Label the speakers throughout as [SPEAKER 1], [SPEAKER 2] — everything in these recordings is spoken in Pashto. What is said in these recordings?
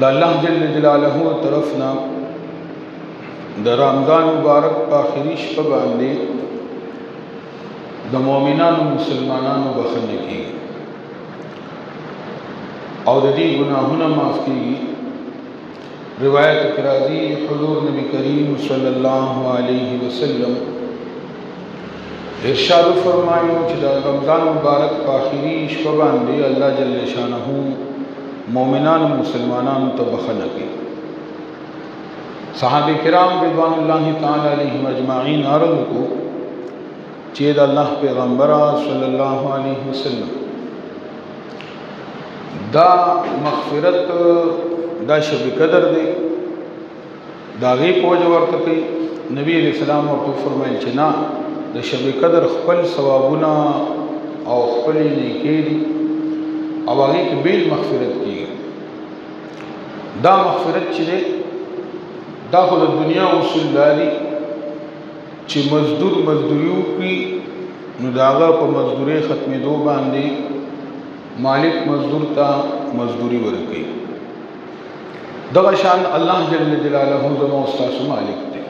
[SPEAKER 1] د الله جل جلاله طرفنا د رمضان مبارک په اخري شپه باندې د مؤمنانو مسلمانانو بخښنه کیږي او د دې ګناهونه معاف کیږي روایت کې راځي حضور نبی کریم صلی الله علیه وسلم ارشاد فرمایو چې د رمضان مبارک په اخیری شپه باندې الله جل شانه مؤمنان او مسلمانان ته بخنه کوي صحابه کرام رضوان الله تعالی علیهم اجمعین عرض کو چې د الله پیغمبر صلی الله علیه وسلم دا مغفرت دا شب قدر دی دا غي پوجا ورته کوي نبی رسول الله ورته فرمایل چې نه د شب قدر خپل ثوابونه او خپل نیکی دي او هغه کې بیل مغفرت کیږي دا مغفرت چې دا خو د دنیا اصول دي چې مزدور مزدوري وکړي نو د هغه په مزدورۍ ختمېدو باندې مالک مزدور ته مزدوري ورکوي دغه شان الله جل جلاله زموږ استاد مالک دی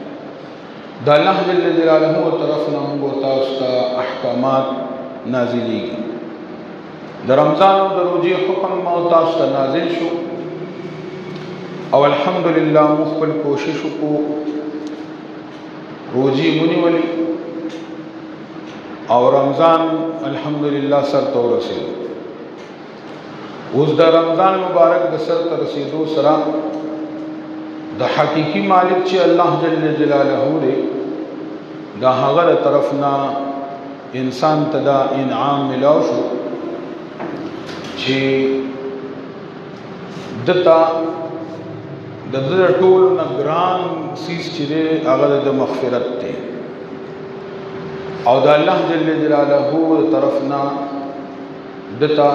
[SPEAKER 1] د الله جل جلاله طرف نه موږ تاسو ته احکامات نازلېږي د رمضان او د روزي حکم موږ تاسو ته نازل شو او الحمدلله مخبل کوشش وکړو روزي مونی ولي او رمضان الحمدلله سر ته ورسېد اوس د رمضان مبارک د سر ته رسیدو سره د حقيقي مالک چې الله جل جلاله دی دا هغه طرفنا انسان ته دا انعام ملاو شو چې دتا د ده ټولو نه ګران سیز چې دی هغه د مغفرت دی او د الله جل جلاله طرف نه دته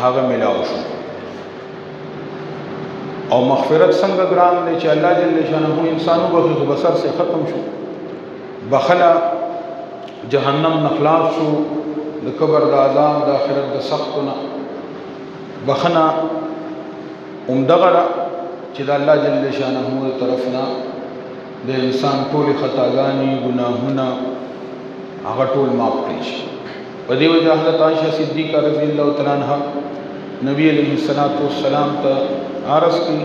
[SPEAKER 1] هغه ملاو شو او مغفرت څنګه ګران دی چې الله جل شانه انسانو به د بسر سے ختم شو بخلا جهنم نخلاص شو د قبر د عذاب د آخرت د سختونه بخنا هم دغه ده چې د الله جل شانه له طرف نه د انسان ټول خطاګانی ګناهونه هغه ټول معاف کړي شي په دې وجه حضرت عائشہ صدیقہ رضی الله تعالی عنها نبی علیہ الصلوۃ والسلام ته عرض کړي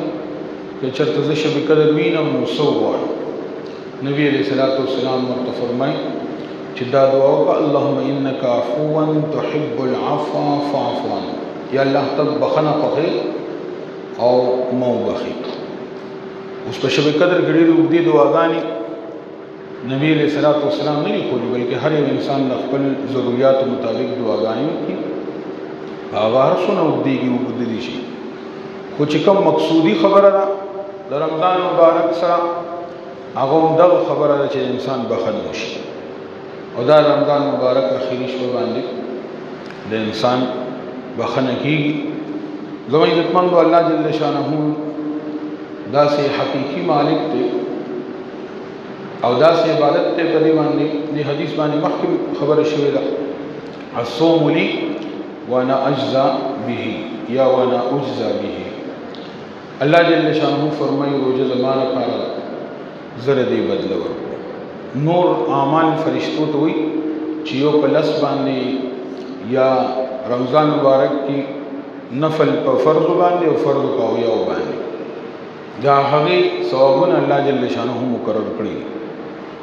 [SPEAKER 1] چې چرته زه شب قدر وینم نو سو غواړم نبی علیہ الصلوۃ والسلام ورته فرمایي چې دا دعا وکړه اللهم انک عفوا تحب العفو فاعف عني یا الله ته بخنه خوخه او مو بخي اوس په شبي قدر کې ډېر وګړي دعاګانې نبی علیہ الصلوۃ والسلام نه خوري بلکې هر یو انسان د خپل ضرورت مطابق دعاګانې کوي هغه هر څونه وګړي وګړي شي خو چې کوم مقصودی خبره ده د رمضان مبارک سره هغه دغه خبره ده چې انسان بخنه شي او دا رمضان مبارک اخیری شپه باندې د انسان بخنه کیږي زموږ عزتمند الله جل شانه دا سه حقيقي مالک دی او دا سه عبادت ته په دې باندې د حدیث باندې مخکې خبره شوې ده الصوم لي وانا اجزا به یا وانا اجزا به الله جل شانه فرمایي روزه زمانه پاره زره دی بدله ورکړو نور اعمال فرشتو ته وي چې یو په لس باندې یا رمضان مبارک کې نفل په فرض باندې او فرض په اویا باندې دا هغه ثوابونه الله جل شانه مقرر کړی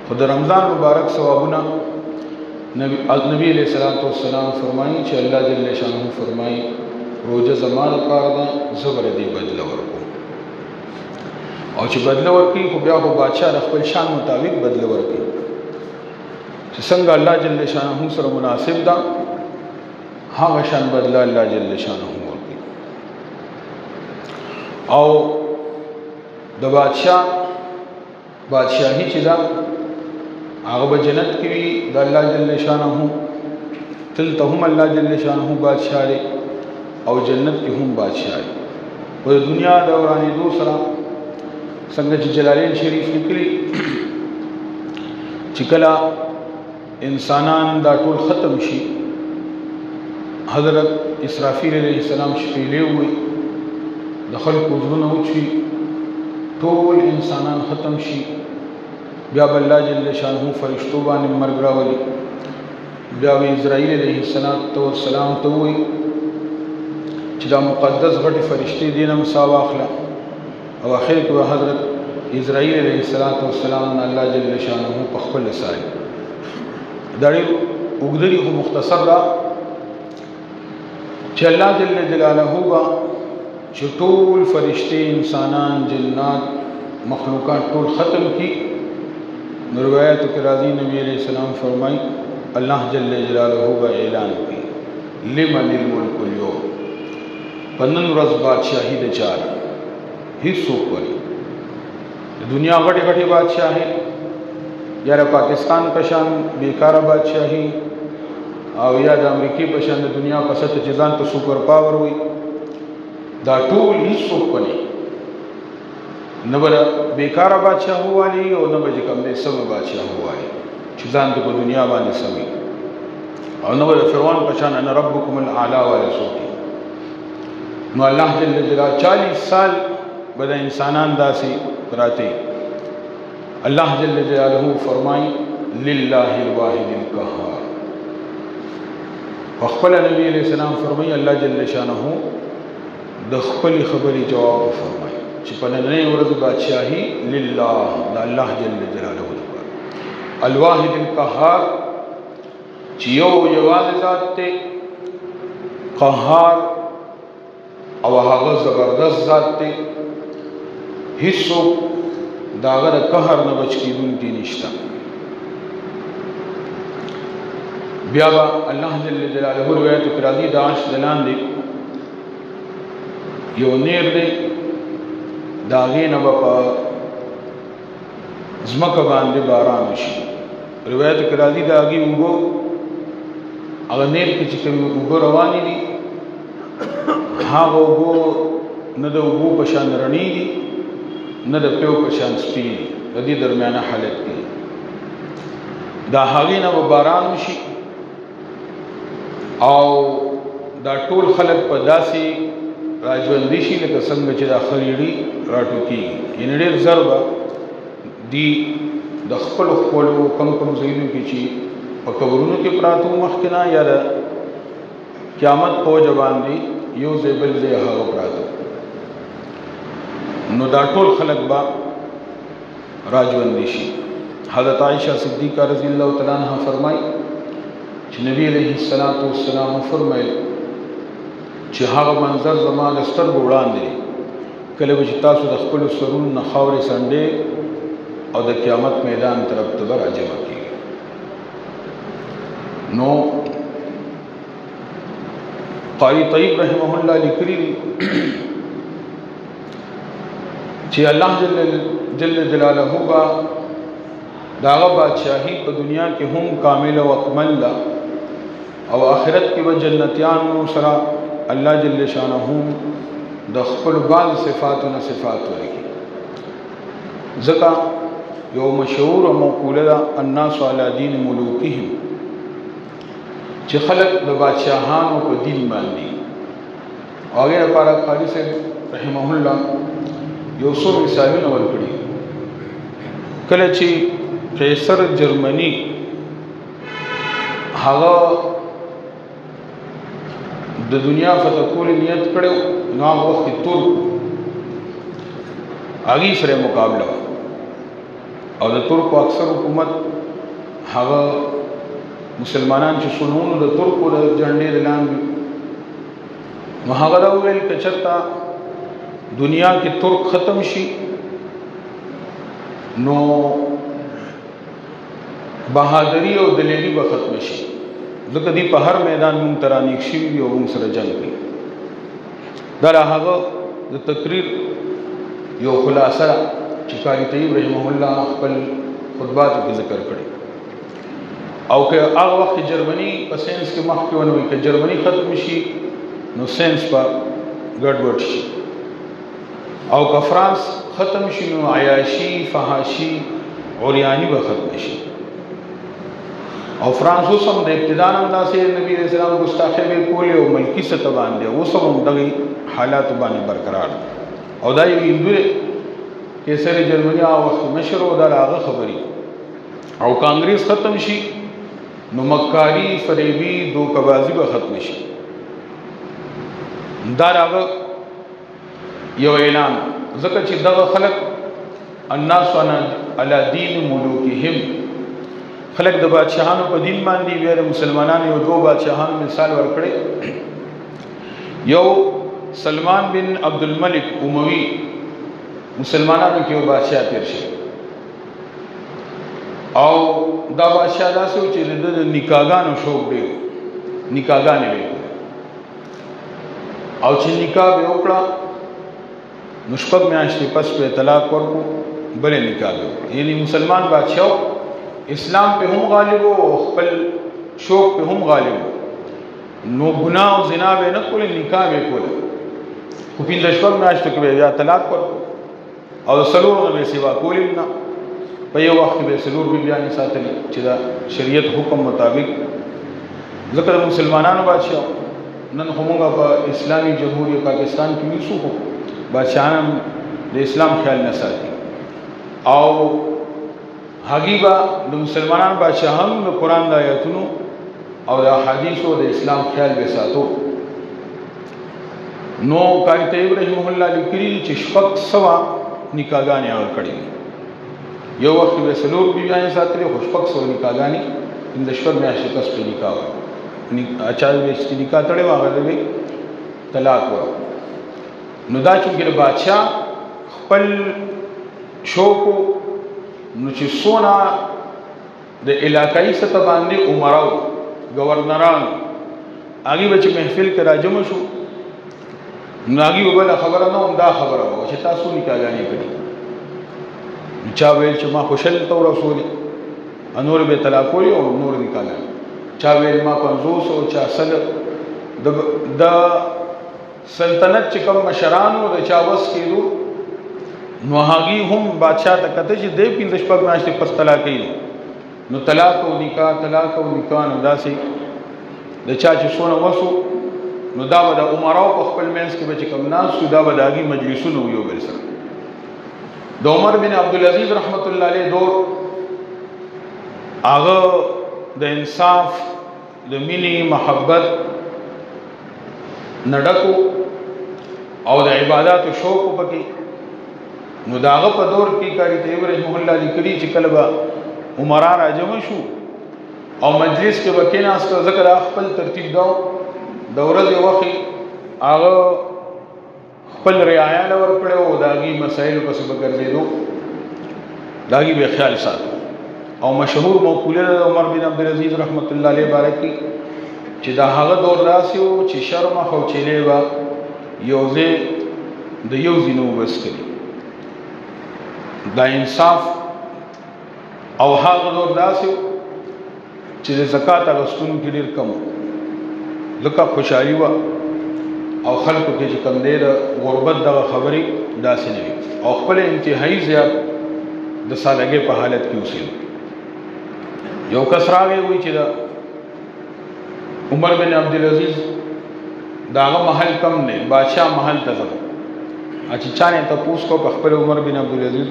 [SPEAKER 1] خو د رمضان مبارک ثوابونه نبی نبی علیہ الصلوۃ والسلام فرمایي چې الله جل شانه فرمایي روزه زماره کار ده زبر دی بدل ورکو او چې بدله ورکړي خو بیا خو بادشاه د خپل شان مطابق بدله ورکړي چې څنګه الله جل شانه سره مناسب ده هغه شان بدله الله جل شانه ورکړي او د بادشاه بادشاہي چې دا هغه به جنت کې وي د الله جل شانه تل ته هم الله جل شانه بادشاہ دی او جنت کې هم بادشاہ دی او د دنیا د ورانې دو سره څنګه چې جلالین شریف لیکلي چې کله انسانان دا ټول ختم شي حضرت اسرافیل علیه السلام شپېلې وي د خلکو زړونه وچوي ټول انسانان ختم شي بیا به الله جل شانه فرشتو باندې مرګ راولي بیا به اسرائیل علیه السلام ته سلام ته وي چې دا مقدس غټي فرشتي دینم سا واخله او اخر کې به حضرت اسرائیل علیه السلام نه الله جل شانه په خپل سای دا ډېر وګدري خو مختصر را چې الله جل جلاله با چې ټول فرشتي انسانان جنات مخلوقات ټول ختم کی نو روایت کې راځي نبی علیہ السلام فرمای الله جل جلاله با اعلان کی لمن الملک اليوم په نن ورځ بادشاهي د چا ده هیڅوک وایي د دنیا غټې غټې بادشاهي یا د پاکستان په شان بیکاره بادشاهي او یا د امریکې په شان د دنیا په سطح چې ځان ته سوپر پاور وي دا ټول هیڅوک وایي نه بل بیکار بادشاہ والی او نه بل کوم دې سم بادشاہ والی چې ځان ته په دنیا باندې سمي او نه بل فرعون پشان ان ربکم الاعلى والی سوتی نو الله جل جلاله 40 سال بد انسانان داسي پراته الله جل جلاله فرمای لله الواحد القهار وخپل نبی علیہ السلام فرمای الله جل شانه د خپل خبرې جواب وفرمایي چې په نننۍ ورځ بادشاهي لله د الله جل جلاله لپاره الواحد القهار چې یو یوان ذات ته قهار او هغه زبردست ذات ته هیڅو داغه قهر نه بچ کیدونکي نشته بیا الله جل جلاله روایت کرا دي داش دلان دي یو نیر دی دا غې نه په زمکه باندې باران شي روایت کرا دي دا غي وګو هغه نیر کې چې کوم وګو روان دي هغه وګو نه د وګو په شان رڼي دي نه د پیو په شان سپین دي د دې درمیانه حالت دی دا هغې نه باران شي او دا ټول خلک په داسې راجوندي شي لکه څنګه چې دا خریړي راټوکی یعنی ډېر زر به دی د خپل خپل کم کم زینو کې چې په کورونو کې پراتو مخکنا یا د قیامت په جوان دی یو زیبل زی هغه پراتو نو دا ټول خلک به راجوند شي حضرت عائشه صدیقه رضی الله تعالی عنها فرمای چې نبی علیه الصلاۃ والسلام فرمایل چې هغه منظر زما د سترګو وړاندې کله چې تاسو د خپل سرونو نه خاورې سنډې او د قیامت میدان طرف ته راجمع کیږي نو قاری طیب رحمه الله لیکلی چې الله جل جل جلاله با داغه بادشاہي په دنیا کې هم کامل او اکمل ده او آخرت کې به جنتیان نو سره الله جل شانه د خپل بعض صفاتو نه صفات ورکړي ځکه یو مشهور او مقوله ده الناس علی دین ملوکهم چې خلق د بادشاهانو په دین باندې او هغه لپاره قاری صاحب رحمه الله یو څو مثالونه ورکړي کله چې قیصر جرمني هغه د دنیا فتح کول نیت کړو نو هغه وخت تور اغي سره مقابله او د ترکو اکثر حکومت هغه مسلمانان چې شنو د ترکو د جنډې لاندې نو هغه دا ویل چې چرته دنیا کې ترک ختم شي نو بهادری او دلیری به ختم شي ځکه دی په هر میدان مونږ ترانیک شي او مونږ سره جنگ کوي دا هغه د تقریر یو خلاصه چې قاری طیب رحمه الله خپل خطبات کې ذکر کړی او که هغه وخت جرمني په ساينس کې مخکې ونه وي که جرمني ختم شي نو ساينس په ګډوډ شي او که فرانس ختم شي نو عیاشي فحاشي اوریانی به ختم شي او فرانس اوس هم د ابتداء نه داسې نبی رسول الله ګستاخه به کولې او ملکی سطح باندې اوس هم دغه حالات باندې برقرار او دا یو هندو کې سره جرمني او وخت مشر او دا هغه خبري او کانګریس ختم شي نو مکاری فریبی دوکبازی به ختم شي دا راغه یو اعلان ځکه چې دغه خلک الناس علی دین ملوکهم خلک د بادشاهانو په دین باندې ویره مسلمانانو یو دوه بادشاهانو مثال ورکړي یو سلمان بن عبد الملک اموی مسلمانانو کې یو بادشاہ تیر شي او دا بادشاہ دا سو چې د نکاګانو شوق دی نکاګانې وي او چې نکاح به وکړه نو شپږ میاشتې پس په طلاق ورکو بلې نکاح به وکړه یعنی مسلمان بادشاہ اسلام په هم غالب او خپل شوق په هم غالب نو ګناه او زنا به نه کول نکاح به کول خو پینځه شپږ میاشتې کې بیا طلاق ورکو او سلور نه به سیوا کولم نه په یو وخت به سلور بی بیان ساتل چې دا شریعت حکم مطابق ذکر مسلمانانو بادشاہ نن همغه په اسلامي جمهوریت پاکستان کې ویسو خو بادشاہان د اسلام خیال نه ساتي او حقیبا د مسلمانانو بادشاہانو د قران د آیاتونو او د حدیثو د اسلام خیال به ساتو نو قاری طیب رحمه الله لیکلی چې شپږ سوا نکاګانې هغه کړې یو وخت به سلور بیان ساتلې خو شپږ سوا نکاګانې د شپږ میاشتې کس په نکاح وه اچاوي به چې نکاح تړې واغه به طلاق و نو دا چې ګر بادشاہ خپل شوق نو چې سونا د علاقائی سطح باندې عمراو گورنران هغه بچ محفل کې راجم شو ناګي وبل خبره نه هم دا خبره و چې تاسو نکاګانی کړی چا ویل چې ما خوشل تو رسول انور به طلاق وي او نور نکاګانی چا ویل ما 500 چا سل د سلطنت چې کوم مشرانو د چا وس کېدو نو هغه هم بادشاہ ته کته چې د پینځه شپږ میاشتې پس طلاق کړي نو طلاق او نکاح طلاق او نکاح نو داسې د چا چې سونه وسو نو دا به د عمراو په خپل منځ کې به چې کوم ناس دا به داغي مجلسونه یو بل سره د عمر بن عبد العزيز رحمت الله علیه دور هغه د انصاف د مینې محبت نډکو او د عبادت شوق پکې نو داغه په دور کې کاری ته ابراهیم الله لیکلی چې کله به عمره راجم شو او مجلس کې وکینا است ذکر خپل ترتیب داو د ورځې وخت هغه خپل رعایا نه ورکړو او داغي مسایل پس به ګرځېدو داغي به خیال سات او مشهور موقوله د عمر بن عبد العزيز رحمت الله علیه بارک چې دا هغه دور راسي او چې شرم خو چلے وا یوځه د یو زینو بس کړي دا انصاف او هغه دور داسې چې د زکات اغستون کې ډیر کم لکه خوشحالي و او خلکو کې چې کم دی د غربت دغه خبرې داسې نه او خپل انتهایی زیات د سالګې په حالت کې اوسېږي یو کس راغی وی چې دا عمر بن عبد العزيز داغه محل کم نه بادشاہ محل ته ځم چې چا نه تاسو کو په خپل عمر بن عبد العزيز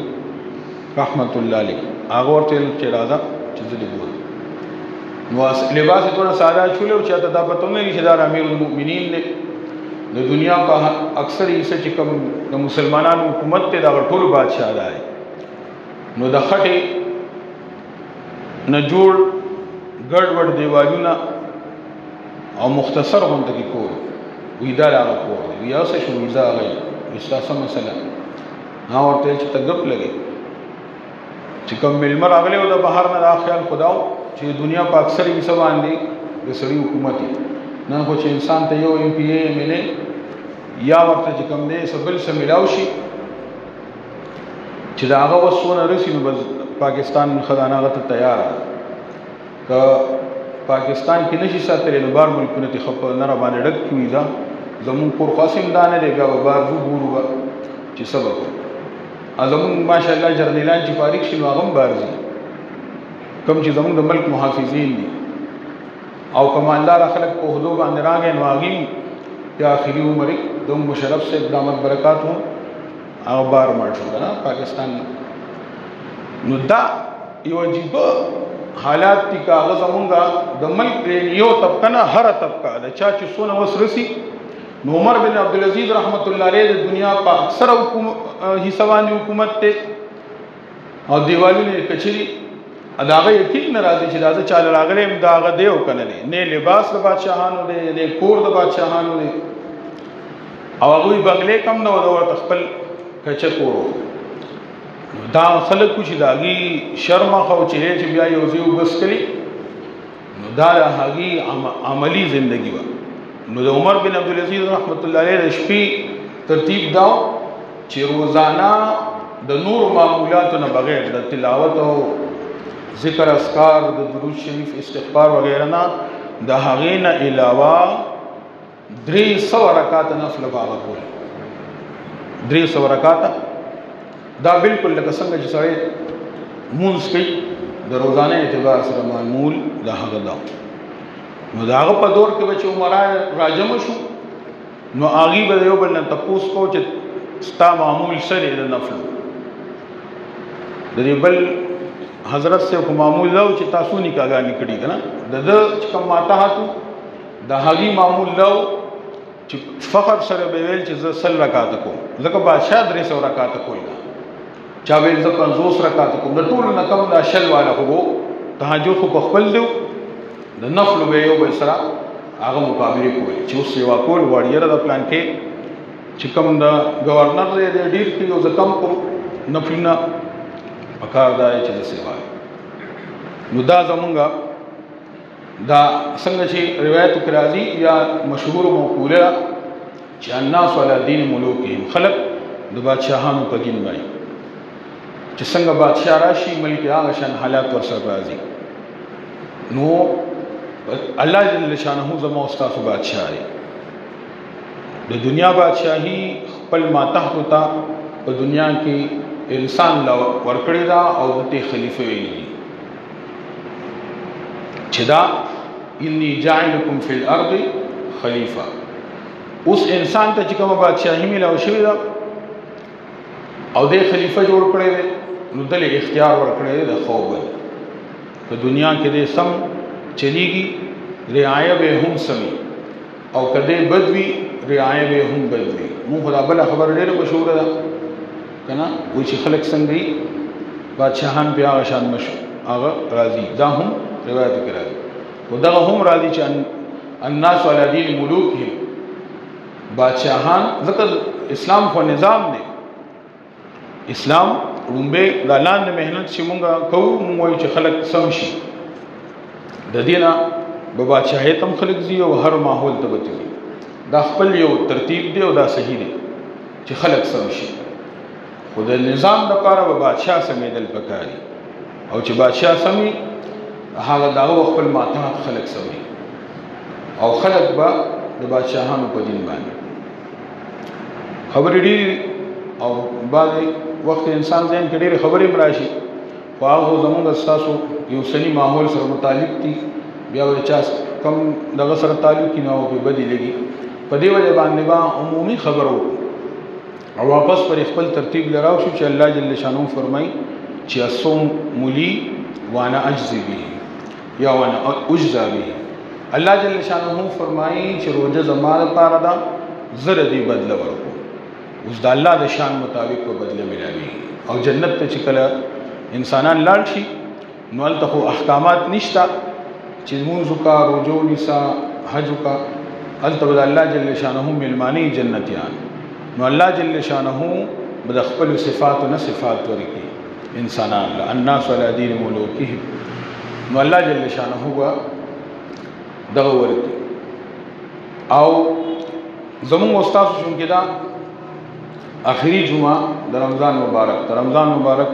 [SPEAKER 1] رحمت الله علیه هغه ورته چې راځه چې زه دې ګورم نو لباس ټول ساده چول او چاته دا پته نه چې دا امیر المؤمنین دی د دنیا په اکثر یې چې کوم د مسلمانانو حکومت ته دا ټول بادشاہ دی نو د خټه نه جوړ ګډ وډ دیوالونه او مختصر غونډه کې کور وی دا راغ کور وی اوسه شو وی دا غي وستا سم مسله ما ورته چې ته ګپ لګې چې کوم ملمر اغلی او د بهر نه راخیال خداو چې دنیا په اکثر یې سبا باندې د سړي حکومت نن خو چې انسان ته یو ایم پی ایم اله یا ورته چې کوم دی سبل سم ملاو شي چې دا هغه وسونه رسینو بس پاکستان خدانه غته تیار ده که پاکستان کې نشي ساتلې نو بار ملکونه ته خپ نه را باندې ډک کیږي دا زمون پر قاسم دانه دی بیا بار وګورو چې سبب ازمون ماشاءالله جرنیلان چې فارغ شي نو هغه بارزي کوم چې زمون د ملک محافظین دي او کمالدار خلک په هدو باندې راغی نو هغه په اخري عمر د مشرف سے دامت برکات هو او بار مړ شو پاکستان نو دا یو عجیب حالات دي کاغه زمونږه د ملک د یو طبقه نه هر طبقه د چا چې سونه وسرسي نو عمر بن عبد العزيز رحمت الله عليه د دنیا په اکثر حکومت حصہ باندې حکومت ته او دیوالو نه کچري اداغه یقین ناراضي چې دازه چاله راغلي امداغه دی او کنه نه نه لباس د بادشاہانو دی نه کور د بادشاہانو دی او هغه بغلې کم نو د خپل کچ کورو دا خلکو چې داغي شرم خو چې چې بیا یو ځای وبسکلی نو دا هغه عملی زندگی و نو د عمر بن عبد العزيز رحمت الله علیه د شپې ترتیب دا چې روزانه د نور معمولاتو نه بغیر د تلاوت او ذکر اسکار د درود شریف استغفار وغیرہ نه د هغې نه علاوه درې سو رکعات نفل باغ کول درې سو رکعات دا بالکل لکه څنګه چې سړی مونږ کوي د روزانه اعتبار سره معمول دا هغه دا نو دا هغه په دور کې چې عمر راجم شو نو اغي به یو بل تپوس کو چې ستا معمول سره د نفل د بل حضرت سے معمول لو چې تاسو نکاح غانې کړی کنه د د کوم ماته هاتو د هغي معمول نو چې فخر سره به ویل چې زه سل رکعات کوم ځکه بادشاہ درې سو رکعات کوي چا ویل زه 50 رکعات کوم د ټول نه کم دا شل والا خو تهجد خو خپل دی د نفل به یو بل سره هغه مقابله کوي چې اوس یو کول وړیره د پلان کې چې کوم د گورنر دی ډیر کې یو ځکم کو نفلنا پکار دا چې د سیوا نو دا زمونږه دا څنګه چې روایت کې راځي یا مشهور موقوله چې الناس علی دین ملوکهم خلق د بادشاهانو په دین باندې چې څنګه بادشاہ راشي ملک هغه شان حالات ورسره راځي نو الله جل شانه زمو استاد بادشاہ دی د دنیا بادشاہي خپل ما تحت تا په دنیا کې انسان لا ورکړی دا او د خلیفہ ویلی چې دا انی جاعلکم فی الارض خلیفہ اوس انسان ته چې کومه بادشاہي ملاو شوې ده او د خلیفہ جوړ کړی دی نو دل اختیار ور کړی دی د خوب په دنیا کې دې سم چلیږي رعایه به هم سمي او کده بدوی رعایه به هم بدوی مو خدا بل خبر ډېر مشهور ده کنه وای چې خلک څنګه یي بادشاہان بیا شان مشهور هغه راضي دا هم روایت کې راځي او دا هم راضي چې الناس علی دین ملوکهم بادشاہان ځکه اسلام خو نظام دی اسلام رومبه د لاندې مهنت چې مونږه کوو مونږ وایو چې خلک سم شي د دینه به بادشاهي تم خلک زی او هر ماحول ته بتي دا خپل یو ترتیب دی او دا صحیح دی چې خلک سم شي خو د نظام د پاره به بادشاه سمیدل پکاري او چې بادشاه سمي هغه دغه خپل ماته خلک سمي او خلک به د بادشاهانو په دین باندې خبرې ډېرې او بعضې وخت انسان ذهن کې ډېرې خبرې هم راشي خو هغه خو زمونږ ستاسو یو سني ماحول سره متعلق دي بیا به چا کم دغه سره تعلق نه او په بدی لګي په دې وجه باندې با عمومي خبرو او واپس پر خپل ترتیب لراو شو چې الله جل شانو فرمای چې اسوم ملي وانا اجزي به یا وانا اجزا به الله جل شانه فرمایي چې روزه زماره پاره دا زره دی بدل ورکو اوس د الله د شان مطابق په بدله ملاوي او جنت ته چې کله انسانان لاړ شي نو هلته خو احکامات نشته چې مونږ کا روزو نسا حج کا هلته به الله جل شانه ملمانی جنتیان نو الله جل شانه به خپل صفات نه صفات ورکي انسانان له الناس علی دین ملوکهم نو الله جل شانه هو دغه ورته او زموږ استاد شون کې دا اخري جمعه د رمضان مبارک د رمضان مبارک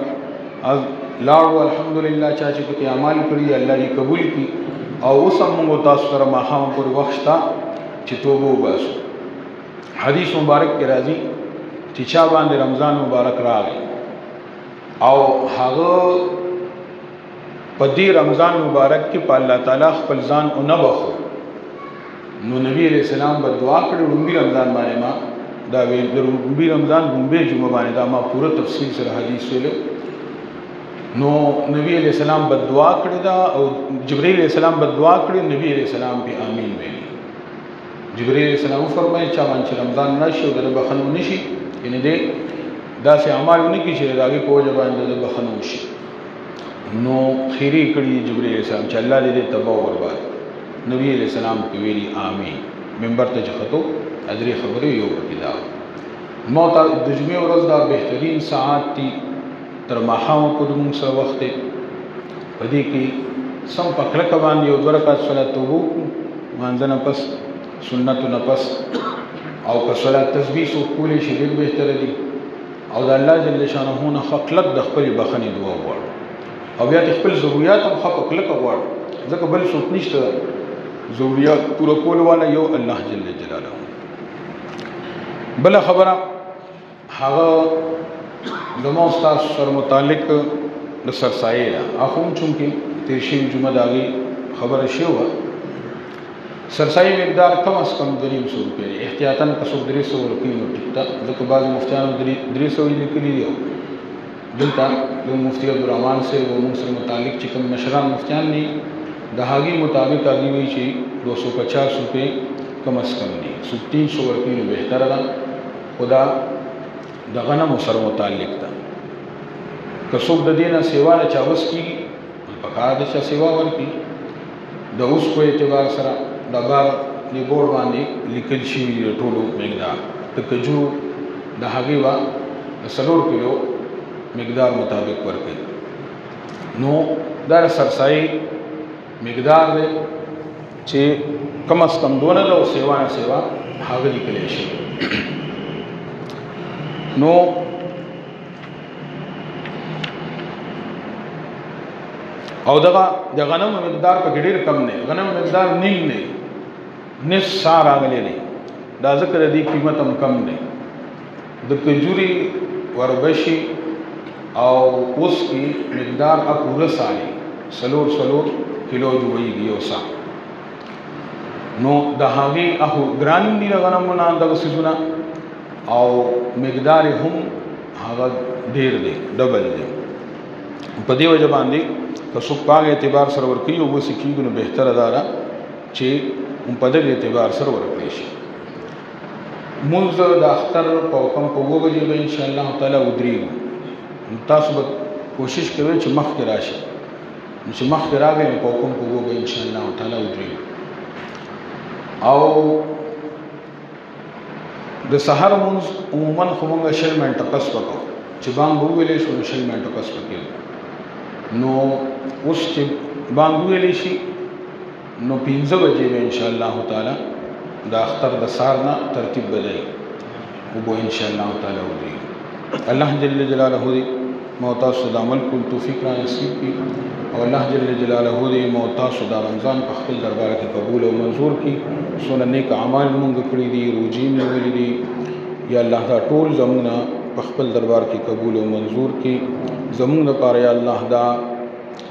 [SPEAKER 1] از لاړو الحمدلله چا چې په اعمال کړی الله دې قبول کړي او اوس هم موږ تاسو سره ماښام پر وخت شته چې توبه وباسو حدیث مبارک کې راځي چې چا باندې رمضان مبارک راغی او هغه په دې رمضان مبارک کې په الله تعالی خپل ځان او نه بخو نو نبی علیہ السلام به دعا کړې رومبي رمضان باندې ما دا وی د رومبي رمضان رومبي جمعه باندې دا ما پوره تفصیل سره حدیث ویلو نو نبی علیہ السلام بد دعا کړی دا او جبرئیل علیہ السلام بد دعا کړی نبی علیہ السلام به امین ویل جبريل عليه السلام فرمایي چې من چې رمضان نشو د بخنو نشي یعنی دې داسې اعمال نه کې چې داوی په وجه باندې د بخنو شي نو خیری کړي جبريل عليه السلام چې الله دې تباہ او برباد نبی عليه السلام په ویلي امين منبر ته چې خطو ادري خبرې یو پکې دا موت د جمعې ورځ دا بهترین ساعت دی تر ماښام پورې موږ سره وخت دی په دې کې سم په کلکه باندې یو دوه رکعات صلات توبو مانځه نه پس سنتو نه پس او که صلات تسبیح سو کولی شي ډېر بهتره دي او د الله جل شانه نه خپلک د خپل بخنې دعا وغواړو او بیا د خپل ضرورت هم خپل کلک وغواړو ځکه بل څوک نشته ضرورت پوره کول والا یو الله جل جلاله بل خبره هغه زمو استاد سره متعلق د سرسایې ده اخوم چون کې تیر شي جمعه داغي خبره شي و سرسایې مقدار کم از کم 300 روپے احتیاطاً په 300 روپے نو ټیک ده ځکه بعض مفتیانو 300 لیکلي دي دلته یو مفتی عبدالرحمن سے و موږ سره متعلق چې کوم مشران مفتیان دي د هغې مطابق هغه وی چې 250 روپے کم از کم دي 300 ورکړي نو بهتره ده خدا د غنمو سره متعلق ده که څوک د دینه سیوا نه چاوس کیږي په کار د چا سیوا ورکی د اوس په اعتبار سره د بار د بور باندې لیکل شي د ټولو مقدار د کجو د هغې وا د سلور کیلو مقدار مطابق ورکړي نو دا سرسایي مقدار دی چې کم از کم دونه لو سیوا نه سیوا هغه لیکلی شي نو او دغه د غنم مقدار په ډېر کم نه غنم مقدار نیم نه نص سار راغلی دی دا ذکر دی قیمت هم کم دی د کجوري وربشي او اوسپي مقدار په پوره ساري سلور سلور کیلو جوړیږي یو سا نو د هغې اخو ګران دي د غنمو نه دغه سیزونه او مقدار هم هغه ډیر دی ډبل دی په دې وجه باندې که څوک پاغه اعتبار سره ورکی او وسې کېږي نو بهتره ده چې په دغه اعتبار سره ورکړي شي مونږ د اختر په حکم په وو بجې به ان شاء الله تعالی ودرېږو تاسو به کوشش کوئ چې مخکې راشئ نو چې مخکې راغی په حکم په وو به ان شاء الله تعالی ودرېږو او د سحر مونږ عموما خو مونږ شل منټه پس وکړو چې بام وویلې شو نو شل منټه پس وکړو نو اوس چې بام وویلې شي نو 15 بجې به ان شاء الله تعالی د اختر د سار نه ترتیب بدلی او به ان شاء الله تعالی ودی الله جل جلاله دې موتا سود عمل کول توفیق را نصیب کړي او الله جل جلاله دې موتا سود رمضان په خپل دربار کې قبول او منزور کړي سونه نیک اعمال مونږ کړی دي روزي مونږ دي یا الله دا ټول زمونه په خپل دربار کې قبول او منزور کړي زمونږ لپاره یا الله دا